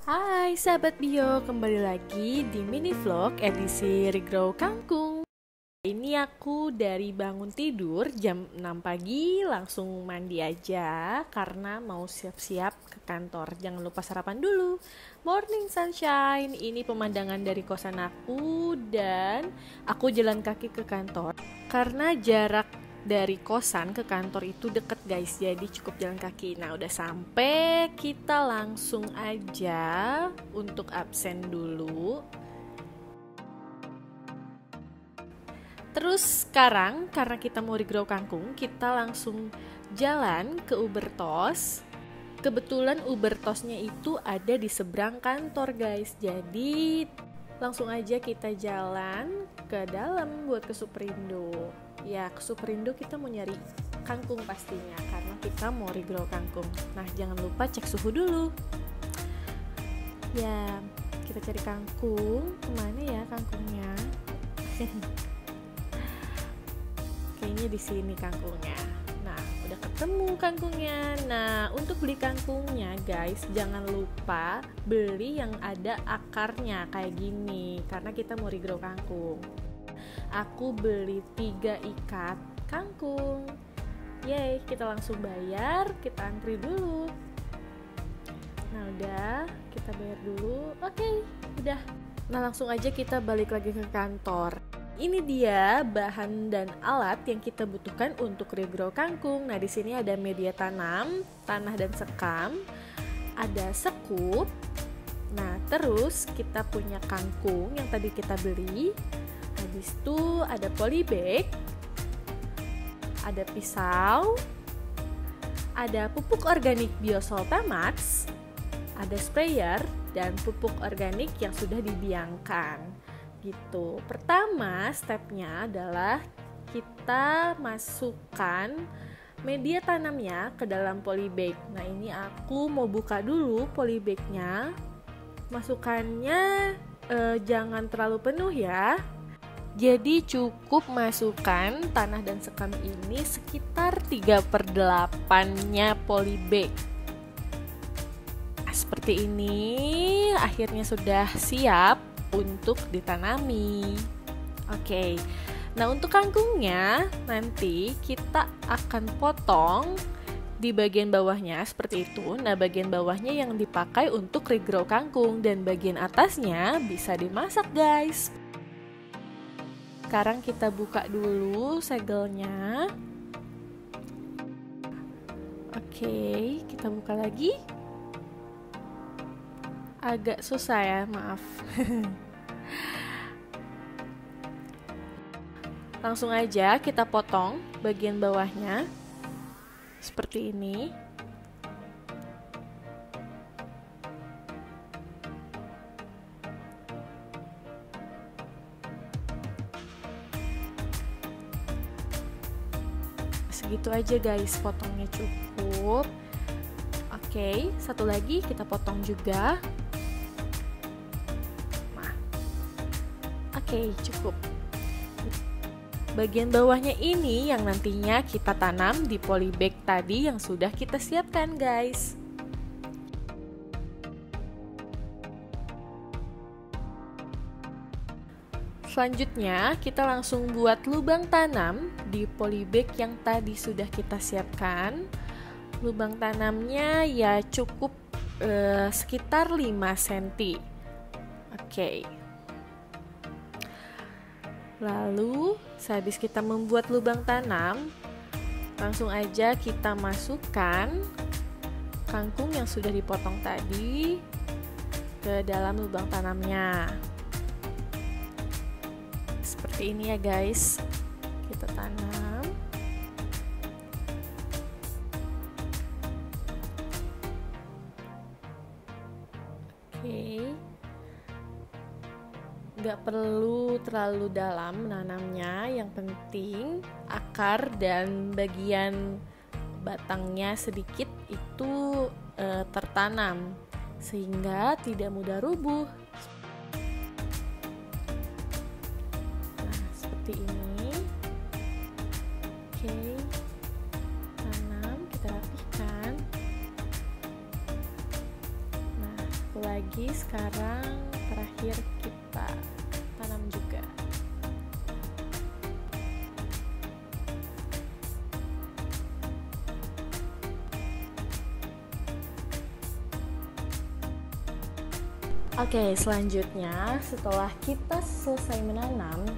Hai sahabat bio, kembali lagi di mini vlog edisi Regrow Kangkung. Ini aku dari bangun tidur jam 6 pagi langsung mandi aja Karena mau siap-siap ke kantor. Jangan lupa sarapan dulu. Morning sunshine, ini pemandangan dari kosan aku Dan aku jalan kaki ke kantor Karena jarak dari kosan ke kantor itu deket guys. Jadi cukup jalan kaki. Nah udah sampai kita langsung aja untuk absen dulu. Terus sekarang karena kita mau regrow kangkung kita langsung jalan ke Ubertos kebetulan Ubertosnya itu ada di seberang kantor guys. Jadi langsung aja kita jalan ke dalam buat ke Superindo. Ya ke Superindo kita mau nyari kangkung pastinya karena kita mau regrow kangkung. Nah jangan lupa cek suhu dulu. Ya kita cari kangkung. Ke mana ya kangkungnya? Kayaknya di sini kangkungnya udah ketemu kangkungnya. Nah untuk beli kangkungnya guys jangan lupa beli yang ada akarnya kayak gini karena kita mau regrow kangkung. Aku beli tiga ikat kangkung. Yeay, kita langsung bayar, kita antri dulu. Nah udah, kita bayar dulu. Oke, udah. Nah langsung aja kita balik lagi ke kantor ini dia bahan dan alat yang kita butuhkan untuk regrow kangkung. Nah, di sini ada media tanam, tanah dan sekam, ada sekup. Nah, terus kita punya kangkung yang tadi kita beli, habis itu ada polybag ada pisau ada pupuk organik biosolta max ada sprayer dan pupuk organik yang sudah dibiangkan gitu. Pertama stepnya adalah kita masukkan media tanamnya ke dalam polybag. Nah ini aku mau buka dulu polybagnya. Masukannya eh, jangan terlalu penuh ya. Jadi cukup masukkan tanah dan sekam ini sekitar 3 per 8 nya polybag. Nah, Seperti ini. Akhirnya sudah siap untuk ditanami. Oke. Nah untuk kangkungnya nanti kita akan potong di bagian bawahnya seperti itu. Nah, bagian bawahnya yang dipakai untuk regrow kangkung dan bagian atasnya bisa dimasak, guys. Sekarang kita buka dulu segelnya. Oke kita buka lagi agak susah ya maaf. Langsung aja kita potong bagian bawahnya. Seperti ini. Segitu aja guys potongnya cukup. Oke satu lagi kita potong juga oke cukup bagian bawahnya ini yang nantinya kita tanam di polybag tadi yang sudah kita siapkan guys Selanjutnya, kita langsung buat lubang tanam di polybag yang tadi sudah kita siapkan. Lubang tanamnya ya cukup eh, sekitar 5 cm. Oke. Lalu, sehabis kita membuat lubang tanam, langsung aja kita masukkan kangkung yang sudah dipotong tadi ke dalam lubang tanamnya. Seperti ini ya guys. Kita tanam. Oke nggak perlu terlalu dalam menanamnya yang penting akar dan bagian batangnya sedikit itu e, tertanam sehingga tidak mudah rubuh. Seperti ini. Oke tanam kita rapihkan. Nah lagi sekarang terakhir kita tanam juga Oke, selanjutnya setelah kita selesai menanam,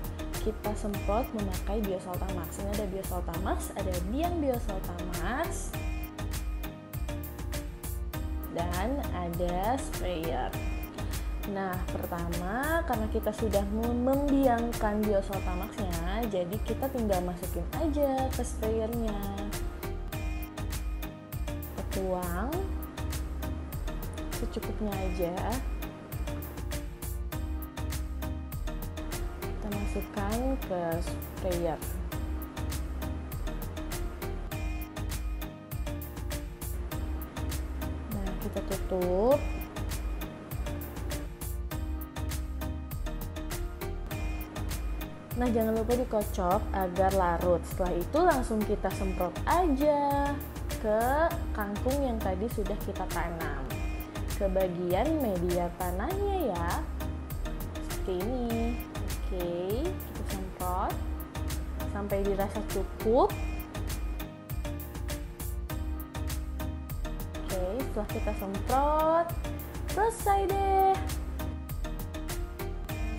kita semprot memakai biosaltamax. Ini ada biosaltamax, ada diam biosaltamax, dan ada sprayer. Nah, pertama karena kita sudah membiangkan biosaltamaxnya, jadi kita tinggal masukin aja ke sprayernya. Kita tuang secukupnya aja. masukkan ke sprayer nah kita tutup Nah, jangan lupa dikocok agar larut. Setelah itu langsung kita semprot aja ke kangkung yang tadi sudah kita tanam. Ke bagian media tanahnya ya. Seperti ini. Oke, kita semprot sampai dirasa cukup. Oke, setelah kita semprot, selesai deh.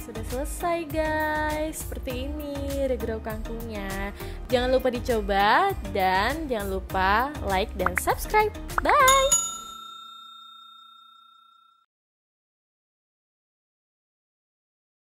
Sudah selesai guys, seperti ini regrow kangkungnya. Jangan lupa dicoba dan jangan lupa like dan subscribe. Bye.